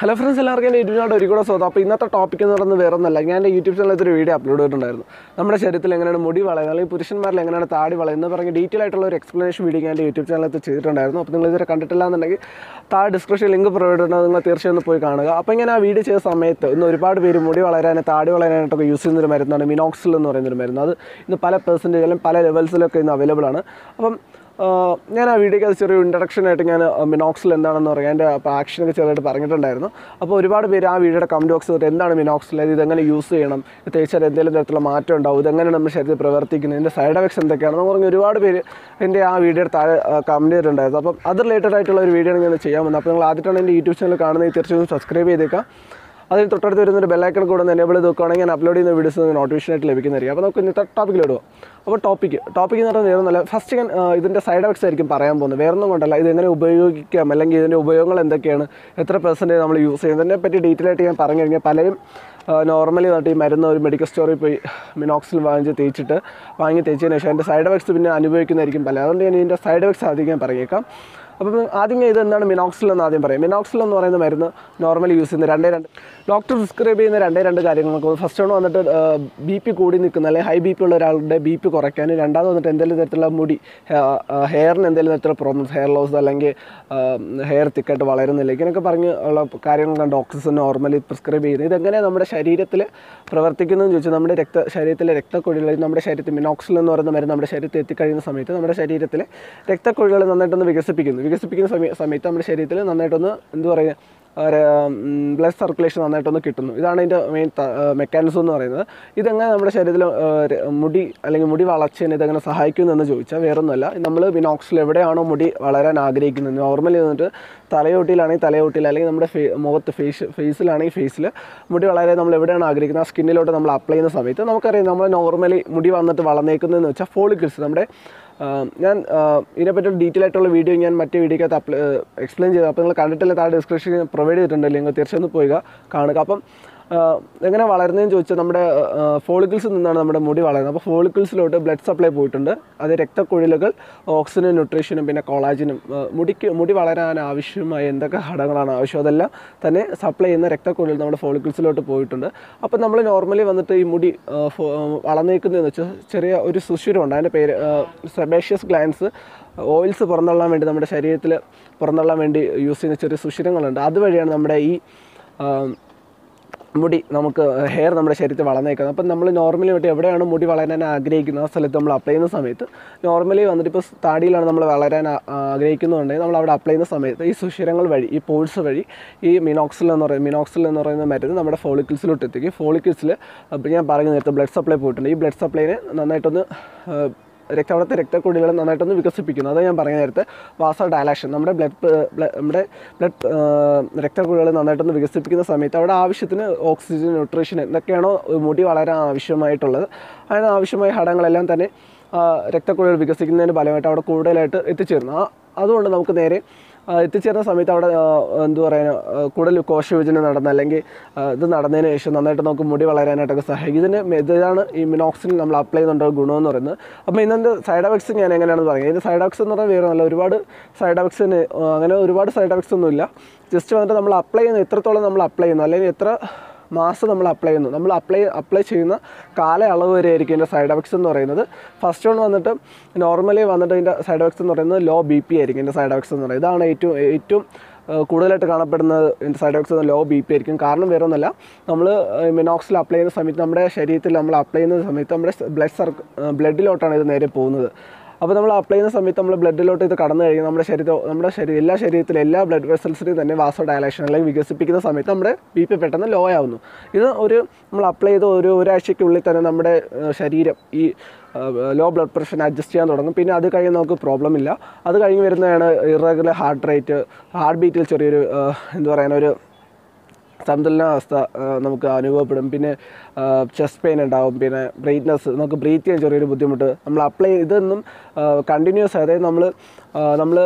Hello friends എല്ലാവർക്കും എന്റെ യൂട്യൂബിനോട് ഒരു കൂടെ സ്വന്തം അപ്പോൾ ഇന്നത്തെ ടോപ്പിക് എന്ന് പറയുന്നത് വേറെ ഒന്നല്ല ഞാൻ എന്റെ യൂട്യൂബ് ചാനലിൽ ഒരു വീഡിയോ അപ്ലോഡ് ചെയ്തിട്ടുണ്ടായിരുന്നു. നമ്മുടെ ശരീരത്തിൽ എങ്ങനെയാണ് മുടി വളയുന്നത് അല്ലെങ്കിൽ പുരുഷന്മാരിൽ എങ്ങനെയാണ് താടി വളയുന്നത് പറഞ്ഞ് ഡീറ്റെയിൽ ആയിട്ടുള്ള ഒരു എക്സ്പ്ലനേഷൻ വീഡിയോ ഞാൻ എന്റെ യൂട്യൂബ് ചാനലിൽ ചെയ്തിട്ടുണ്ടായിരുന്നു. അപ്പോൾ നിങ്ങൾ ഇതുവരെ കണ്ടിട്ടില്ല എന്നുണ്ടെങ്കിൽ താഴെ ഡിസ്ക്രിപ്ഷൻ ലിങ്ക് പ്രൊവൈഡ് ചെയ്യുന്നത് നിങ്ങൾ തീർച്ചയായും പോയി കാണുക. അപ്പോൾ ഇങ്ങനെ ആ വീഡിയോ ചെയ്ത സമയത്ത് ഇന്ന് ഒരുപാട് പേര് മുടി വളരാൻ താടി വളരാനായിട്ടൊക്കെ യൂസ് ചെയ്യുന്നൊരു മരുന്നാണ് മിനോക്സിൽ എന്ന് പറയുന്നൊരു മരുന്ന്. അത് ഇന്ന് പല പെർസെന്റേജിലും പല ലെവൽസിലൊക്കെ ഇന്ന് അവൈലബിൾ ആണ്. അപ്പം ഞാൻ ആ വീഡിയോക്ക് അത് ചെറിയൊരു ഇൻട്രഡക്ഷൻ ആയിട്ട് ഞാൻ മിനോക്സിൽ എന്താണെന്ന് പറയാം. എന്റെ ആക്ഷനൊക്കെ ചെറുതായിട്ട് പറഞ്ഞിട്ടുണ്ടായിരുന്നു. അപ്പോൾ ഒരുപാട് പേര് ആ വീഡിയോയുടെ കമന്റ് ബോക്സ് തൊട്ട് എന്താണ് മിനോക്സിൽ അതായത് ഇതെങ്ങനെ യൂസ് ചെയ്യണം? തേച്ചാൽ എന്തെങ്കിലും തരത്തിലുള്ള മാറ്റം ഉണ്ടാവും? ഇതെങ്ങനെ നമ്മുടെ ശരീരത്തിൽ പ്രവർത്തിക്കുന്നത്? ഇതിന്റെ സൈഡ് എഫക്ട്സ് എന്തൊക്കെയാണെന്ന് പറഞ്ഞ് ഒരുപാട് പേര് എന്റെ ആ വീഡിയോയുടെ താഴെ കമന്റ് ചെയ്തിട്ടുണ്ടായിരുന്നു. അപ്പം അത് റിലേറ്റഡ് ആയിട്ടുള്ള ഒരു വീഡിയോ ആണ് ഞാൻ ചെയ്യാൻ വന്നത്. അപ്പോൾ നിങ്ങൾ ആദ്യമായിട്ടാണ് എന്റെ യൂട്യൂബ് ചാനൽ കാണുന്നത്. തീർച്ചയായും സബ്സ്ക്രൈബ് ചെയ്തേക്കാം അതിന് തൊട്ടടുത്ത് വരുന്നൊരു ബെല്ലൈക്കൺ കൂടെ ഒന്ന് എനേബിൾ നോക്കുകയാണെങ്കിൽ ഞാൻ അപ്ലോഡ് ചെയ്യുന്ന വീഡിയോസ് നിങ്ങൾക്ക് നോട്ടിഫിക്കേഷൻ ആയിട്ട് ലഭിക്കുന്നതായിരിക്കും അപ്പോൾ നമുക്ക് ഇന്നത്തെ ടോപ്പിക്കിൽ ഇടുക അപ്പോൾ ടോപ്പിക്ക് ടോപ്പിക് എന്ന് പറഞ്ഞാൽ നേരം നല്ല ഫസ്റ്റ് ഞാൻ ഇതിന്റെ സൈഡ് എഫക്ട്സ് ആയിരിക്കും പറയാൻ പോകുന്നത്. വേറെ ഒന്നും കൊണ്ടല്ല. ഇത് എങ്ങനെ ഉപയോഗിക്കാം? അല്ലെങ്കിൽ ഇതിന്റെ ഉപയോഗങ്ങൾ എന്തൊക്കെയാണ്? എത്ര പെർസെന്റേജ് നമ്മൾ യൂസ് ചെയ്യുന്നത് ഇതിനെ പറ്റി ഡീറ്റെയിൽ ആയിട്ട് ഞാൻ പറഞ്ഞു കഴിഞ്ഞാൽ പലരും നോർമലി വന്നിട്ട് ഈ മരുന്ന് ഒരു മെഡിക്കൽ സ്റ്റോറിൽ പോയി മിനോക്സിൽ വാങ്ങിച്ച് തേച്ചിട്ട് വാങ്ങി തേച്ചതിന് ശേഷം അതിന്റെ സൈഡ് എഫക്ട്സ് പിന്നെ അനുഭവിക്കുന്നതായിരിക്കും പല. അതുകൊണ്ട് ഞാൻ ഇതിന്റെ സൈഡ് എഫക്ട്സ് ആദ്യം ഞാൻ പറഞ്ഞേക്കാം. അപ്പം ആദ്യം ഇതെന്താണ് മിനോക്സിൽ എന്ന് ആദ്യം പറയാം. മിനോക്സിൽ എന്ന് പറയുന്ന മരുന്ന് നോർമലി യൂസ് ചെയ്യുന്ന രണ്ടേ രണ്ട് ഡോക്ടർ പ്രിസ്ക്രൈബ് ചെയ്യുന്ന രണ്ടേ രണ്ട് കാര്യങ്ങൾക്ക് ഫസ്റ്റ് ആണ് വന്നിട്ട് ബി പി കൂടി നിൽക്കുന്ന അല്ലെങ്കിൽ ഹൈ ബി പി ഉള്ള ഒരാളുടെ ബി പി കുറയ്ക്കാനും രണ്ടാമത് വന്നിട്ട് എന്തെങ്കിലും തരത്തിലുള്ള മുടി ഹെയറിന് എന്തെങ്കിലും തരത്തിലുള്ള പ്രോബ്ലംസ് ഹെയർ ലോസ് അല്ലെങ്കിൽ ഹെയർ തിക്കായിട്ട് വളരുന്നില്ല. ഇങ്ങനെയൊക്കെ പറഞ്ഞ് ഉള്ള കാര്യങ്ങളാണ് ഡോക്ടേഴ്സ് നോർമലി പ്രിസ്ക്രൈബ് ചെയ്യുന്നത്. ഇതെങ്ങനെയാണ് നമ്മുടെ ശരീരത്തിൽ പ്രവർത്തിക്കുന്നതെന്ന് ചോദിച്ചാൽ നമ്മുടെ രക്ത ശരീരത്തിലെ രക്തക്കൊഴികൾ നമ്മുടെ ശരീരത്തിൽ മിനോക്സിൽ എന്ന് പറയുന്ന മരുന്ന് നമ്മുടെ ശരീരത്തിൽ എത്തിക്കഴിയുന്ന സമയത്ത് നമ്മുടെ ശരീരത്തിലെ രക്തക്കൊഴികൾ നന്നായിട്ടൊന്ന് വികസിപ്പിക്കുന്നു. വികസിപ്പിക്കുന്ന സമയ സമയത്ത് നമ്മുടെ ശരീരത്തിൽ നന്നായിട്ടൊന്ന് എന്ത് പറയുക ബ്ലഡ് സർക്കുലേഷൻ നന്നായിട്ടൊന്ന് കിട്ടുന്നു. ഇതാണ് ഇതിന്റെ മെയിൻ മെക്കാനിസം എന്ന് പറയുന്നത്. ഇതെങ്ങനെ നമ്മുടെ ശരീരത്തിൽ മുടി അല്ലെങ്കിൽ മുടി വളർച്ചേനെ ഇതെങ്ങനെ സഹായിക്കുന്നു ചോദിച്ചാൽ വേറൊന്നുമല്ല. നമ്മൾ ബിനോക്സിൽ എവിടെയാണോ മുടി വളരാൻ ആഗ്രഹിക്കുന്നത്. നോർമലി വന്നിട്ട് തലയോട്ടിയിലാണെങ്കിൽ തലയോട്ടിയിൽ അല്ലെങ്കിൽ നമ്മുടെ ഫേ മുഖത്ത് ഫേസ് ഫേസിലാണെങ്കിൽ ഫേസിൽ മുടി വളരാൻ നമ്മൾ എവിടെയാണ് ആഗ്രഹിക്കുന്നത്? ആ സ്കിന്നിലോട്ട് നമ്മൾ അപ്ലൈ ചെയ്യുന്ന സമയത്ത് നമുക്കറിയാം നമ്മൾ നോർമലി മുടി വന്നിട്ട് വളർന്നേക്കുന്നതെന്ന് വെച്ചാൽ ഫോളിക്കിൾസ് നമ്മുടെ ഞാൻ ഇതിനെ ഇതിനെപ്പറ്റി ഡീറ്റെയിൽ ആയിട്ടുള്ള വീഡിയോ ഞാൻ മറ്റേ വീഡിയോക്കകത്ത് അപ്ലൈ എക്സ്പ്ലെയിൻ ചെയ്തു അപ്പോൾ നിങ്ങൾ കണ്ടിട്ടില്ല താഴെ ഡിസ്ക്രിപ്ഷൻ പ്രൊവൈഡ് ചെയ്തിട്ടുണ്ട്. നിങ്ങൾ തീർച്ചയായും പോയി കാണുക. അപ്പം എങ്ങനെ വളരുന്നതെന്ന് ചോദിച്ചാൽ നമ്മുടെ ഫോളിക്കിൾസിൽ നിന്നാണ് നമ്മുടെ മുടി വളരുന്നത്. അപ്പോൾ ഫോളിക്കിൾസിലോട്ട് ബ്ലഡ് സപ്ലൈ പോയിട്ടുണ്ട്. അത് രക്തക്കുഴലുകൾ ഓക്സിജനും ന്യൂട്രീഷനും പിന്നെ കൊളാജിനും മുടിക്ക് മുടി വളരാൻ ആവശ്യമായ എന്തൊക്കെ ഘടകങ്ങളാണ് ആവശ്യം? അതെല്ലാം തന്നെ സപ്ലൈ ചെയ്യുന്ന രക്തക്കുഴൽ നമ്മുടെ ഫോളിക്കിൾസിലോട്ട് പോയിട്ടുണ്ട്. അപ്പോൾ നമ്മൾ നോർമലി വന്നിട്ട് ഈ മുടി വളർന്നേക്കുന്നതെന്ന് വെച്ചാൽ ചെറിയ ഒരു സുഷിരമുണ്ട്. അതിന്റെ പേര് സെബേഷ്യസ് ഗ്ലാൻസ് ഓയിൽസ് പുറന്തള്ളാൻ വേണ്ടി നമ്മുടെ ശരീരത്തിൽ പുറന്തള്ളാൻ വേണ്ടി യൂസ് ചെയ്യുന്ന ചെറിയ സുഷിരങ്ങളുണ്ട്. അതുവഴിയാണ് നമ്മുടെ ഈ മുടി നമുക്ക് ഹെയർ നമ്മുടെ ശരീരത്തിൽ വളർന്നേക്കുന്നത് അപ്പം നമ്മൾ നോർമലി വന്നിട്ട് എവിടെയാണ് മുടി വളരാൻ ആഗ്രഹിക്കുന്നത്? ആ സ്ഥലത്ത് നമ്മൾ അപ്ലൈ ചെയ്യുന്ന സമയത്ത്. നോർമലി വന്നിട്ട് ഇപ്പോൾ താടിയിലാണ് നമ്മൾ വളരാൻ ആഗ്രഹിക്കുന്നുണ്ടെങ്കിൽ നമ്മൾ അവിടെ അപ്ലൈ ചെയ്യുന്ന സമയത്ത് ഈ സുഷിരങ്ങൾ വഴി ഈ പോൾസ് വഴി ഈ മിനോക്സിൽ എന്ന് പറയുന്നത് മിനോക്സിൽ എന്ന് പറയുന്ന മരുന്ന് നമ്മുടെ ഫോളിക്കിൾസിലോട്ട് എത്തിക്കും. ഫോളിക്കിൾസിൽ ഞാൻ പറഞ്ഞ നേരത്തെ ബ്ലഡ് സപ്ലൈ പോയിട്ടുണ്ട്. ഈ ബ്ലഡ് സപ്ലൈനെ നന്നായിട്ടൊന്ന് രക്ത അവിടുത്തെ നന്നായിട്ടൊന്ന് വികസിപ്പിക്കുന്നു. അത് ഞാൻ പറഞ്ഞ നേരത്തെ വാസ ഡയലാഷൻ. നമ്മുടെ ബ്ലഡ് നമ്മുടെ ബ്ലഡ് രക്തക്കുഴികൾ നന്നായിട്ടൊന്ന് വികസിപ്പിക്കുന്ന സമയത്ത് അവിടെ ആവശ്യത്തിന് ഓക്സിജൻ ന്യൂട്രീഷൻ എന്തൊക്കെയാണോ മുടി വളരാൻ ആവശ്യമായിട്ടുള്ളത്. അതിന് ആവശ്യമായ ഘടകങ്ങളെല്ലാം തന്നെ രക്തക്കുഴികൾ വികസിക്കുന്നതിന് ഫലമായിട്ട് അവിടെ കൂടുതലായിട്ട് എത്തിച്ചേരുന്നു. അതുകൊണ്ട് നമുക്ക് നേരെ എത്തിച്ചേർന്ന സമയത്ത് അവിടെ എന്തു പറയുക കൂടുതൽ കോശവിഭജനം നടന്ന അല്ലെങ്കിൽ ഇത് നടന്നതിന് ശേഷം നന്നായിട്ട് നമുക്ക് മുടി വളരാനായിട്ടൊക്കെ സഹായിക്കും. ഇതിന് മെ- ഈ മിനോക്സിൻ നമ്മൾ അപ്ലൈ ചെയ്യുന്നുണ്ടോ ഗുണമെന്ന് പറയുന്നത്. അപ്പോൾ ഇന്നത്തെ സൈഡ് എഫക്ട്സ് ഞാൻ എങ്ങനെയാണെന്ന് പറയുന്നത് ഇതിന്റെ സൈഡ് എഫക്ട്സ് എന്ന് പറഞ്ഞാൽ വേറെ നല്ല ഒരുപാട് സൈഡ് എഫക്ട്സിന് അങ്ങനെ ഒരുപാട് സൈഡ് എഫക്ട്സ് ഒന്നുമില്ല. ജസ്റ്റ് വന്നിട്ട് നമ്മൾ അപ്ലൈ ചെയ്യുന്ന എത്രത്തോളം നമ്മൾ അപ്ലൈ ചെയ്യുന്നു. അല്ലെങ്കിൽ എത്ര മാസം നമ്മൾ അപ്ലൈ ചെയ്യുന്നു. നമ്മൾ അപ്ലൈ അപ്ലൈ ചെയ്യുന്ന കാലയളവ് വരെ ആയിരിക്കും ഇതിന്റെ സൈഡ് എഫക്ട്സ് എന്ന് പറയുന്നത്. ഫസ്റ്റ് വൺ വന്നിട്ട് നോർമലി വന്നിട്ട് ഇതിന്റെ സൈഡ് എഫക്ട്സ് എന്ന് പറയുന്നത് ലോ ബി പി ആയിരിക്കും ഇതിന്റെ സൈഡ് എഫക്ട്സ് എന്ന് പറയുന്നത്. ഇതാണ് ഏറ്റവും ഏറ്റവും കൂടുതലായിട്ട് കാണപ്പെടുന്ന side effects low B P ആയിരിക്കും. കാരണം വേറെ ഒന്നല്ല നമ്മൾ മിനോക്സിൽ അപ്ലൈ ചെയ്യുന്ന സമയത്ത് നമ്മുടെ ശരീരത്തിൽ നമ്മൾ അപ്ലൈ ചെയ്യുന്ന സമയത്ത് നമ്മുടെ ബ്ലഡ് സർക്ക ബ്ലഡിലോട്ടാണ് ഇത് നേരെ പോകുന്നത്. അപ്പോൾ നമ്മൾ അപ്ലൈ ചെയ്യുന്ന സമയത്ത് നമ്മൾ ബ്ലഡിലോട്ട് ഇത് കടന്നു കഴിഞ്ഞാൽ നമ്മുടെ ശരീരം നമ്മുടെ ശരീരം എല്ലാ ശരീരത്തിലും എല്ലാ ബ്ലഡ് വെസൽസിലും തന്നെ വാസോ ഡയലേഷൻ അല്ലെങ്കിൽ വികസിപ്പിക്കുന്ന സമയത്ത് നമ്മുടെ ബി പി പെട്ടെന്ന് ലോ ആവുന്നു. ഇത് ഒരു നമ്മൾ അപ്ലൈ ചെയ്ത ഒരു ഒരാഴ്ചയ്ക്കുള്ളിൽ തന്നെ നമ്മുടെ ശരീരം ഈ ലോ ബ്ലഡ് പ്രഷറിനെ അഡ്ജസ്റ്റ് ചെയ്യാൻ തുടങ്ങും. പിന്നെ അത് കഴിഞ്ഞ് നമുക്ക് പ്രോബ്ലം ഇല്ല. അത് കഴിഞ്ഞ് വരുന്നതാണ് ഇറഗുലർ ഹാർട്ട് റേറ്റ് ഹാർട്ട് ബീറ്റിൽ ചെറിയൊരു എന്താ പറയുക ഒരു സന്തുലനാവസ്ഥ അവസ്ഥ നമുക്ക് അനുഭവപ്പെടും. പിന്നെ ചെസ്റ്റ് പെയിൻ ഉണ്ടാവും പിന്നെ ബ്രൈറ്റ്നസ് നമുക്ക് ബ്രീത്ത് ചെയ്യാൻ ചെറിയൊരു ബുദ്ധിമുട്ട്. നമ്മൾ അപ്ലൈ ഇതൊന്നും കണ്ടിന്യൂസ് അതായത് നമ്മൾ നമ്മൾ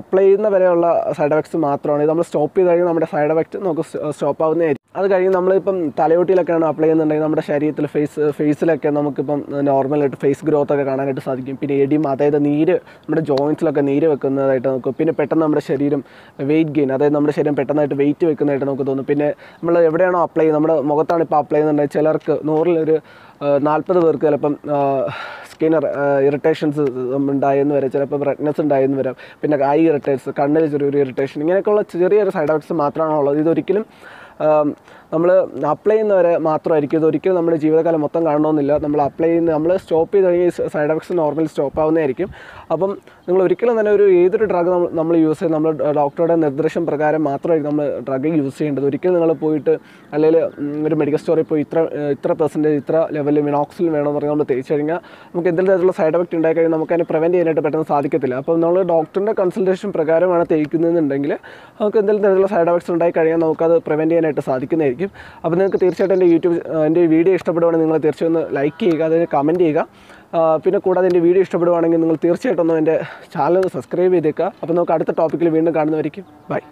അപ്ലൈ ചെയ്യുന്ന വരെയുള്ള സൈഡ് എഫക്ട്സ് മാത്രമാണ്. ഇത് നമ്മൾ സ്റ്റോപ്പ് ചെയ്ത് കഴിഞ്ഞാൽ നമ്മുടെ സൈഡ് എഫക്റ്റ് നമുക്ക് സ്റ്റോപ്പ് ആവുന്നതായിരിക്കും. അത് കഴിഞ്ഞ് നമ്മളിപ്പം തലയോട്ടിയിലൊക്കെയാണ് അപ്ലൈ ചെയ്യുന്നുണ്ടെങ്കിൽ നമ്മുടെ ശരീരത്തിൽ ഫേസ് ഫേസിലൊക്കെ നമുക്കിപ്പം നോർമലായിട്ട് ഫേസ് ഗ്രോത്ത് ഒക്കെ കാണാനായിട്ട് സാധിക്കും. പിന്നെ എടിയും അതായത് നീര് നമ്മുടെ ജോയിൻസിലൊക്കെ നീര് വെക്കുന്നതായിട്ട് നമുക്ക് പിന്നെ പെട്ടെന്ന് നമ്മുടെ ശരീരം വെയിറ്റ് ഗെയിൻ അതായത് നമ്മുടെ ശരീരം പെട്ടെന്നായിട്ട് വെയിറ്റ് വെക്കുന്നതായിട്ട് നമുക്ക് തോന്നും. പിന്നെ നമ്മൾ എവിടെയാണോ അപ്ലൈ ചെയ്യുന്നത് നമ്മുടെ മുഖത്താണ് ഇപ്പോൾ അപ്ലൈ ചെയ്യുന്നുണ്ടെങ്കിൽ ചിലർക്ക് നൂറിലൊരു നാൽപ്പത് പേർക്ക് ചിലപ്പം സ്കിൻ ഇറിറ്റേഷൻസ് ഉണ്ടായെന്ന് വരാം. ചിലപ്പോൾ റെഡ്നെസ് ഉണ്ടായെന്ന് വരാം. പിന്നെ ഐ ഇറിറ്റേറ്റ്സ് കണ്ണിൽ ചെറിയൊരു ഇറിറ്റേഷൻ ഇങ്ങനെയൊക്കെയുള്ള ചെറിയൊരു സൈഡ് എഫക്ട്സ് മാത്രമാണ് ഉള്ളത് ഇതൊരിക്കലും നമ്മൾ അപ്ലൈ ചെയ്യുന്നവരെ മാത്രമായിരിക്കും. ഇത് ഒരിക്കലും നമ്മുടെ ജീവിതകാലം മൊത്തം കാണണമെന്നില്ല. നമ്മൾ അപ്ലൈ ചെയ്യുന്ന നമ്മൾ സ്റ്റോപ്പ് ചെയ്ത് കഴിഞ്ഞാൽ സൈഡ് എഫക്ട്സ് നോർമൽ സ്റ്റോപ്പ് ആവുന്നതായിരിക്കും. അപ്പം നിങ്ങൾ ഒരിക്കലും തന്നെ ഒരു ഏതൊരു ഡ്രഗ് നമ്മൾ യൂസ് ചെയ്ത് നമ്മൾ ഡോക്ടറുടെ നിർദ്ദേശം പ്രകാരം മാത്രമായിരിക്കും നമ്മൾ ഡ്രഗ് യൂസ് ചെയ്യേണ്ടത്. ഒരിക്കലും നിങ്ങൾ പോയിട്ട് അല്ലെങ്കിൽ ഒരു മെഡിക്കൽ സ്റ്റോറിൽ പോയി ഇത്ര ഇത്ര പെർസെന്റേജ് ഇത്ര ലെവലിൽ മിനോക്സിൽ വേണമെന്ന് പറഞ്ഞാൽ നമ്മൾ തേച്ച് കഴിഞ്ഞാൽ നമുക്ക് എന്തെങ്കിലും തരത്തിലുള്ള സൈഡ് എഫക്റ്റ് ഉണ്ടായി കഴിഞ്ഞാൽ നമുക്ക് അതിനെ പ്രിവെന്റ് ചെയ്യാനായിട്ട് പെട്ടെന്ന് സാധിക്കത്തില്ല. അപ്പോൾ നമ്മൾ ഡോക്ടറിന്റെ കൺസൾട്ടേഷൻ പ്രകാരമാണ് തേക്കുന്നതെന്നുണ്ടെങ്കിൽ നമുക്ക് എന്തെങ്കിലും തരത്തിലുള്ള സൈഡ് എഫക്ട്സ് ഉണ്ടായി കഴിഞ്ഞാൽ നമുക്കത് പ്രിവെന്റ് ചെയ്യാനായിട്ട് സാധിക്കുന്നതായിരിക്കും. അപ്പോൾ നിങ്ങൾക്ക് തീർച്ചയായിട്ടും എന്റെ യൂട്യൂബ് എന്റെ വീഡിയോ ഇഷ്ടപ്പെടുവാണെങ്കിൽ നിങ്ങൾ തീർച്ചയായും ഒന്ന് ലൈക്ക് ചെയ്യുക അതായത് കമന്റ് ചെയ്യുക. പിന്നെ കൂടാതെ എന്റെ വീഡിയോ ഇഷ്ടപ്പെടുവാണെങ്കിൽ നിങ്ങൾ തീർച്ചയായിട്ടും ഒന്ന് എന്റെ ചാനൽ സബ്സ്ക്രൈബ് ചെയ്തേക്കുക. അപ്പോൾ നമുക്ക് അടുത്ത ടോപ്പിക്കിൽ വീണ്ടും കാണുന്നതായിരിക്കും ബൈ